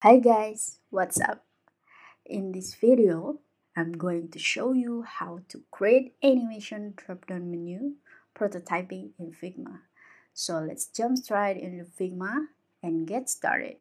Hi guys, what's up? In this video, I'm going to show you how to create animation drop-down menu prototyping in Figma. So let's jump straight into Figma and get started.